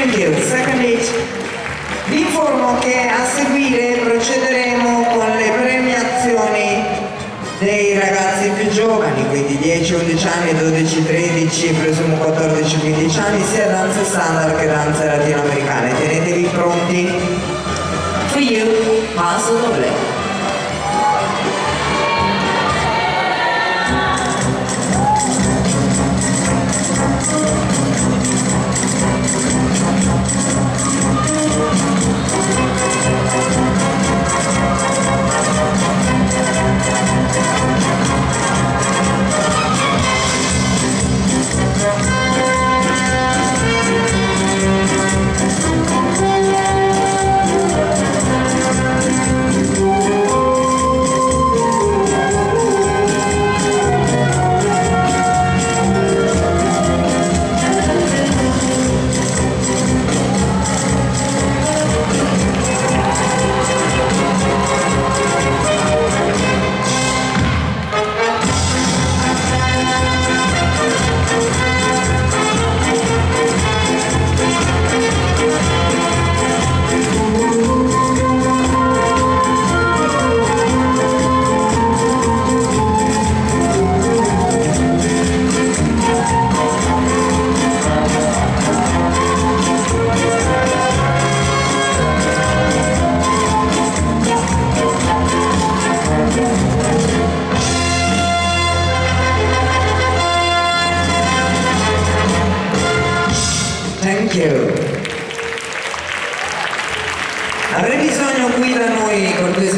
Thank you. Second. Vi informo che a seguire procederemo con le premiazioni dei ragazzi più giovani, quindi 10, 11 anni, 12, 13, presumo 14, 15 anni, sia danze standard che danze latinoamericane. Tenetevi pronti. For you, paso doble. Thank you. Avrei bisogno qui da noi cortesemente